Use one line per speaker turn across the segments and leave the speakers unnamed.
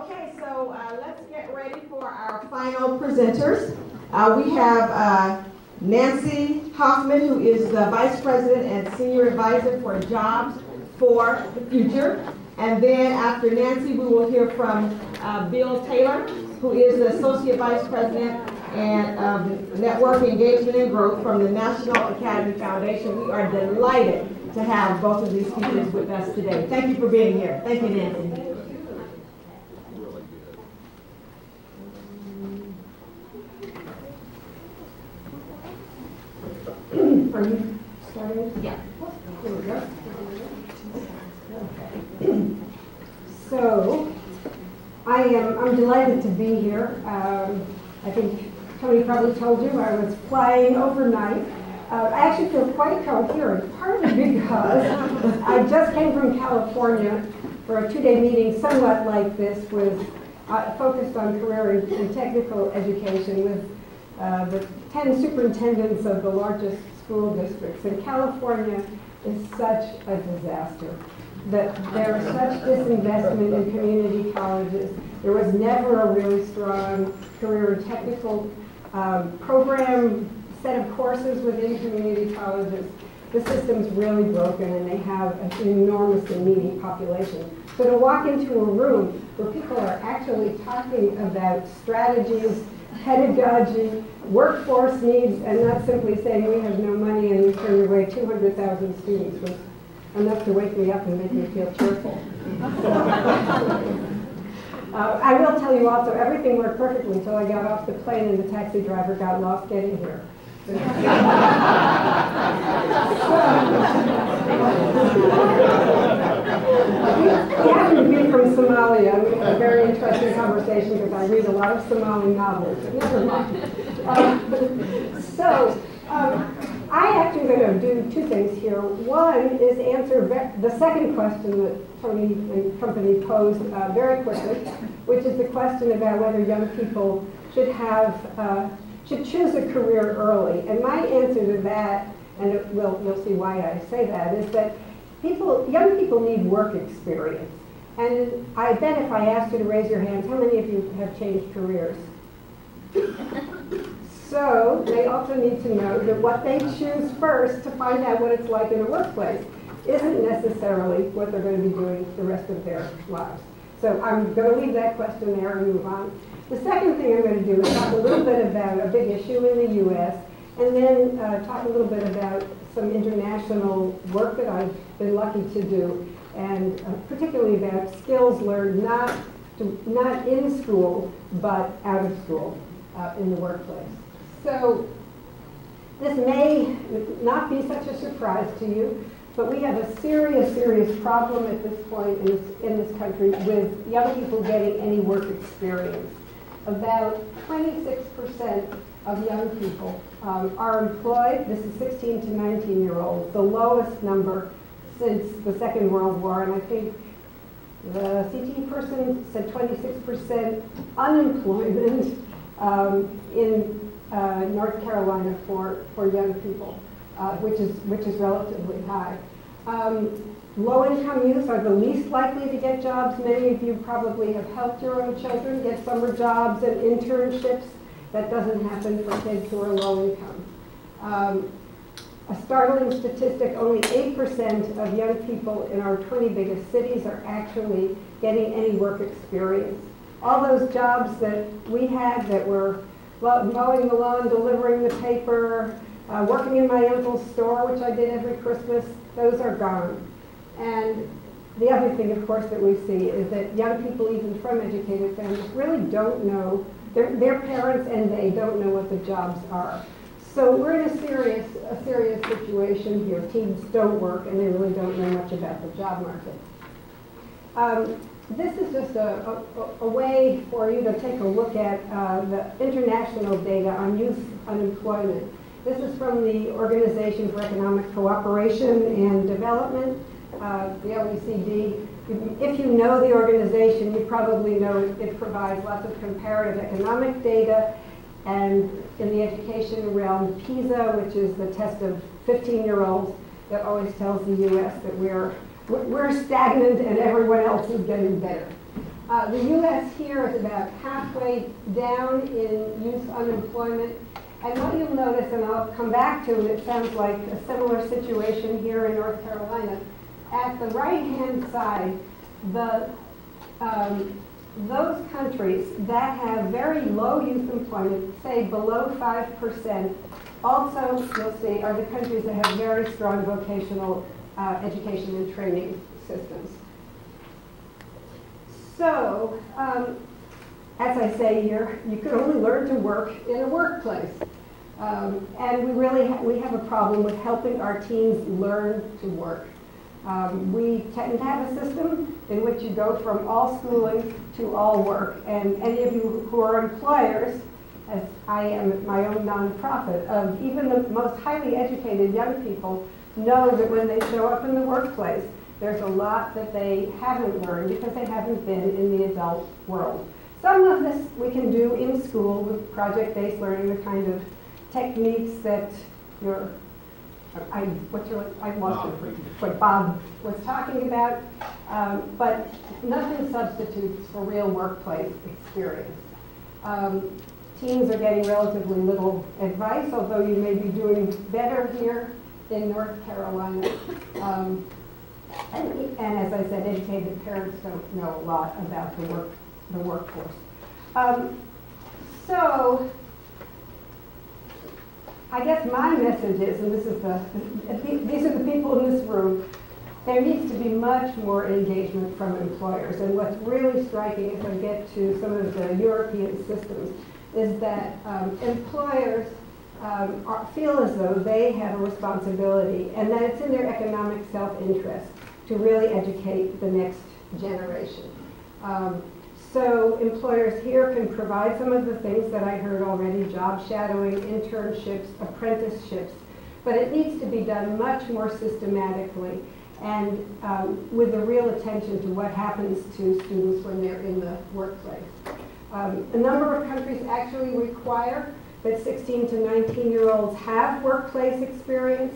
Okay, so uh, let's get ready for our final presenters. Uh, we have uh, Nancy Hoffman, who is the Vice President and Senior Advisor for Jobs for the Future. And then after Nancy, we will hear from uh, Bill Taylor, who is the Associate Vice President and um, Network Engagement and Growth from the National Academy Foundation. We are delighted to have both of these speakers with us today. Thank you for being here. Thank you, Nancy. Are you starting?
Yeah.
Here we go. Okay. So, I am, I'm delighted to be here. Um, I think Tony probably told you I was flying overnight. Uh, I actually feel quite coherent, partly because I just came from California for a two-day meeting somewhat like this with, uh, focused on career and, technical education with uh, the 10 superintendents of the largest school districts. And California is such a disaster. That there is such disinvestment in community colleges. There was never a really strong career and technical um, program set of courses within community colleges. The system's really broken and they have an enormously needy population. So to walk into a room where people are actually talking about strategies, pedagogy, workforce needs, and not simply saying we have no money and we turn away 200,000 students was enough to wake me up and make me feel cheerful. uh, I will tell you also, everything worked perfectly until I got off the plane and the taxi driver got lost getting here. he happened to be from Somalia. We had a very interesting conversation because I read a lot of Somali novels. Never mind. Uh, so, um, I actually going to do two things here. One is answer the second question that Tony and company posed uh, very quickly, which is the question about whether young people should have uh, should choose a career early. And my answer to that, and it will, you'll see why I say that, is that people, young people need work experience. And I bet if I asked you to raise your hands, how many of you have changed careers? So they also need to know that what they choose first to find out what it's like in a workplace isn't necessarily what they're going to be doing the rest of their lives. So I'm going to leave that question there and move on. The second thing I'm going to do is talk a little bit about a big issue in the U.S. and then uh, talk a little bit about some international work that I've been lucky to do, and uh, particularly about skills learned not, to, not in school, but out of school uh, in the workplace. So this may not be such a surprise to you, but we have a serious, serious problem at this point in this, in this country with young people getting any work experience about 26% of young people um, are employed. This is 16 to 19 year olds, the lowest number since the Second World War. And I think the CT person said 26% unemployment um, in uh, North Carolina for, for young people, uh, which, is, which is relatively high. Um, Low-income youth are the least likely to get jobs. Many of you probably have helped your own children get summer jobs and internships. That doesn't happen for kids who are low income. Um, a startling statistic, only 8% of young people in our 20 biggest cities are actually getting any work experience. All those jobs that we had that were mowing the lawn, delivering the paper, uh, working in my uncle's store, which I did every Christmas, those are gone. And the other thing, of course, that we see is that young people, even from educated families, really don't know, their, their parents and they don't know what the jobs are. So we're in a serious, a serious situation here. Teens don't work and they really don't know much about the job market. Um, this is just a, a, a, way for you to take a look at uh, the international data on youth unemployment. This is from the Organization for Economic Cooperation and Development uh, the OECD. If you know the organization, you probably know it provides lots of comparative economic data and in the education realm, PISA, which is the test of 15-year-olds that always tells the U.S. that we're, we're stagnant and everyone else is getting better. Uh, the U.S. here is about halfway down in youth unemployment. And what you'll notice, and I'll come back to, and it sounds like a similar situation here in North Carolina, at the right-hand side, the, um, those countries that have very low youth employment, say below 5%, also, you'll see, are the countries that have very strong vocational uh, education and training systems. So, um, as I say here, you can only learn to work in a workplace. Um, and we really ha we have a problem with helping our teens learn to work. Um, we tend to have a system in which you go from all schooling to all work. And any of you who are employers, as I am at my own nonprofit, of even the most highly educated young people know that when they show up in the workplace, there's a lot that they haven't learned because they haven't been in the adult world. Some of this we can do in school with project-based learning, the kind of techniques that your, I, what's your, I lost it, what Bob was talking about, um, but nothing substitutes for real workplace experience. Um, teens are getting relatively little advice, although you may be doing better here in North Carolina. Um, and, and, as I said, educated parents don't know a lot about the work, the workforce. Um, so, I guess my message is, and this is the, these are the people in this room, there needs to be much more engagement from employers. And what's really striking, if I get to some of the European systems, is that um, employers um, feel as though they have a responsibility and that it's in their economic self-interest to really educate the next generation. Um, so employers here can provide some of the things that I heard already, job shadowing, internships, apprenticeships, but it needs to be done much more systematically and um, with a real attention to what happens to students when they're in the workplace. Um, a number of countries actually require that 16 to 19 year olds have workplace experience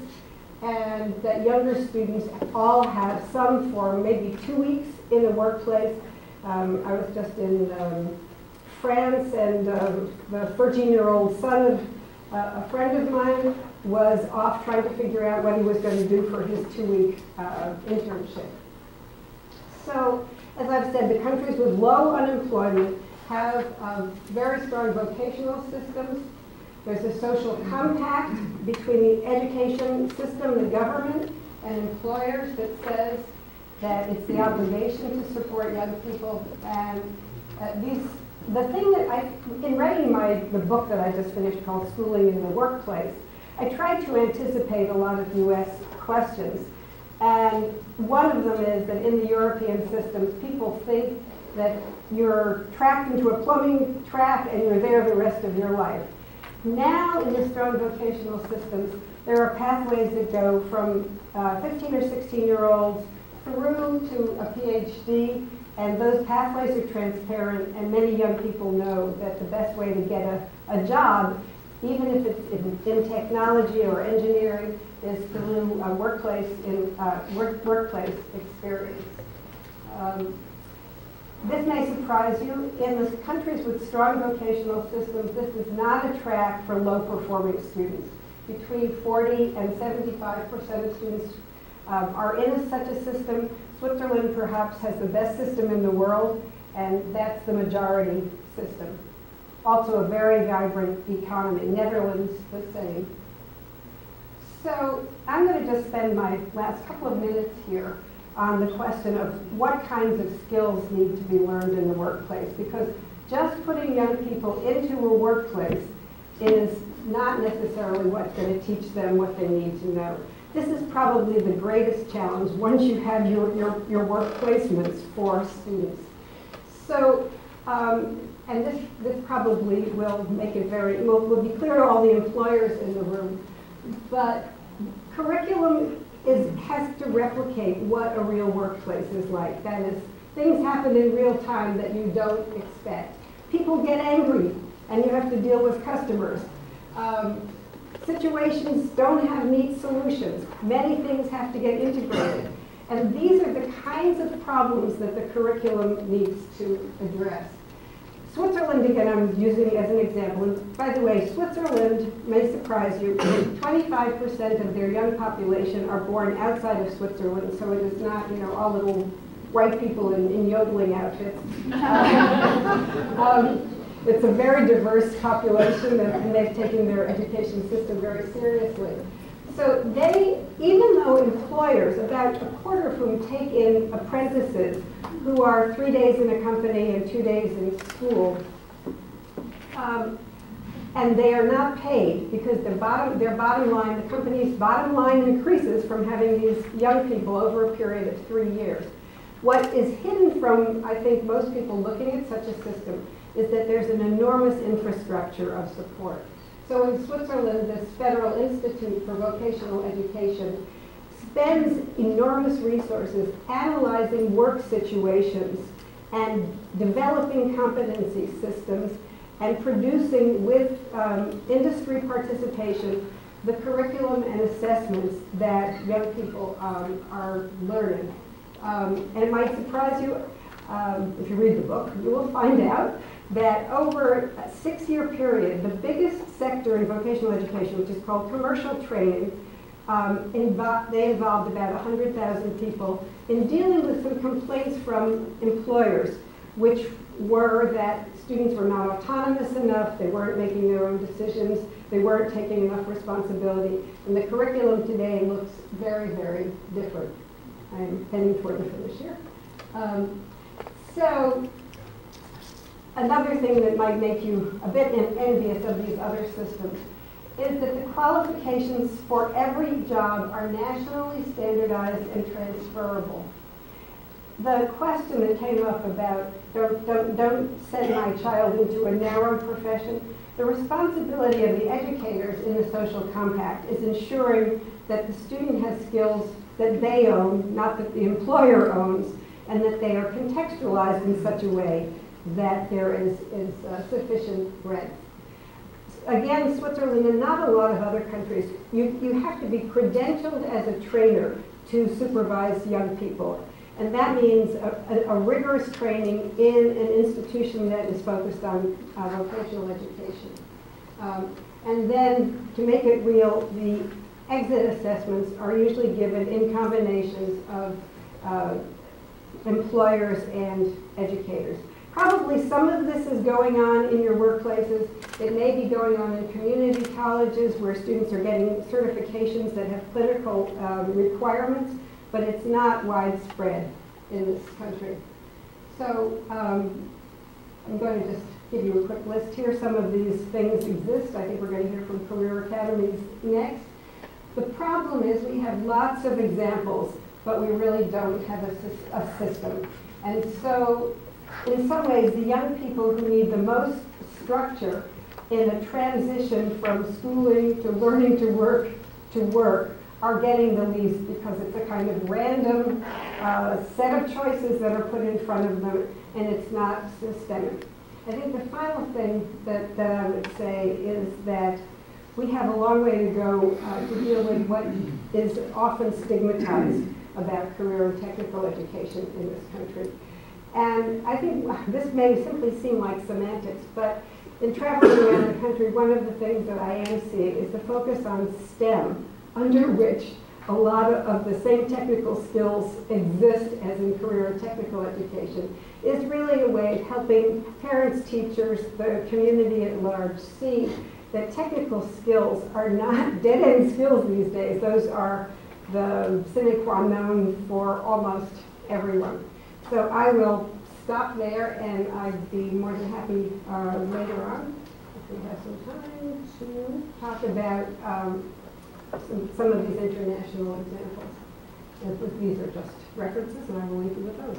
and that younger students all have some form, maybe two weeks in the workplace um, I was just in um, France, and um, the 13-year-old son of uh, a friend of mine was off trying to figure out what he was going to do for his two-week uh, internship. So, as I've said, the countries with low unemployment have um, very strong vocational systems. There's a social compact between the education system, the government, and employers that says that it's the obligation to support young people. And uh, these, the thing that I, in writing my, the book that I just finished called Schooling in the Workplace, I tried to anticipate a lot of U.S. questions. And one of them is that in the European systems, people think that you're trapped into a plumbing trap and you're there the rest of your life. Now, in the strong vocational systems, there are pathways that go from uh, 15 or 16 year olds through to a PhD, and those pathways are transparent, and many young people know that the best way to get a, a job, even if it's in, in technology or engineering, is through a workplace in uh, work, workplace experience. Um, this may surprise you. In the countries with strong vocational systems, this is not a track for low-performing students. Between 40 and 75 percent of students um, are in a, such a system. Switzerland perhaps has the best system in the world, and that's the majority system. Also a very vibrant economy. Netherlands, the same. So I'm going to just spend my last couple of minutes here on the question of what kinds of skills need to be learned in the workplace, because just putting young people into a workplace is not necessarily what's going to teach them what they need to know. This is probably the greatest challenge once you have your, your, your work placements for students. So, um, and this, this probably will make it very, will, will be clear to all the employers in the room, but curriculum is, has to replicate what a real workplace is like. That is, things happen in real time that you don't expect. People get angry, and you have to deal with customers. Um, situations don't have neat solutions. Many things have to get integrated. And these are the kinds of problems that the curriculum needs to address. Switzerland, again, I'm using as an example. And by the way, Switzerland may surprise you. 25% of their young population are born outside of Switzerland, so it is not, you know, all little white people in, in yodeling outfits. um, it's a very diverse population, and, and they've taken their education system very seriously. So they, even though employers, about a quarter of whom take in apprentices who are three days in a company and two days in school, um, and they are not paid because their bottom, their bottom line, the company's bottom line increases from having these young people over a period of three years. What is hidden from, I think, most people looking at such a system is that there's an enormous infrastructure of support. So in Switzerland, this Federal Institute for Vocational Education spends enormous resources analyzing work situations and developing competency systems and producing with um, industry participation the curriculum and assessments that young people um, are learning. Um, and it might surprise you, um, if you read the book, you will find out that over a six-year period, the biggest sector in vocational education, which is called commercial training, um, invo they involved about 100,000 people in dealing with some complaints from employers, which were that students were not autonomous enough, they weren't making their own decisions, they weren't taking enough responsibility, and the curriculum today looks very, very different. I'm heading toward the finish here. Um, so another thing that might make you a bit envious of these other systems is that the qualifications for every job are nationally standardized and transferable. The question that came up about don't, don't, don't send my child into a narrow profession, the responsibility of the educators in the social compact is ensuring that the student has skills that they own, not that the employer owns, and that they are contextualized in such a way that there is, is uh, sufficient breadth. Again, Switzerland and not a lot of other countries, you, you have to be credentialed as a trainer to supervise young people. And that means a, a, a rigorous training in an institution that is focused on uh, vocational education. Um, and then, to make it real, the exit assessments are usually given in combinations of uh, employers and educators. Probably some of this is going on in your workplaces. It may be going on in community colleges where students are getting certifications that have clinical um, requirements, but it's not widespread in this country. So um, I'm going to just give you a quick list here. Some of these things exist. I think we're going to hear from career academies next. The problem is we have lots of examples, but we really don't have a, a system. And so in some ways, the young people who need the most structure in a transition from schooling to learning to work to work are getting the least because it's a kind of random uh, set of choices that are put in front of them and it's not systemic. I think the final thing that, that I would say is that we have a long way to go uh, to deal with what is often stigmatized about career and technical education in this country. And I think this may simply seem like semantics, but in traveling around the country, one of the things that I am seeing is the focus on STEM, under which a lot of, the same technical skills exist as in career and technical education, is really a way of helping parents, teachers, the community at large see that technical skills are not dead-end skills these days. Those are the sine qua non for almost everyone. So I will stop there and I'd be more than happy uh, later on, if we have some time, to talk about um, some, some of these international examples. And these are just references and I will leave you with those.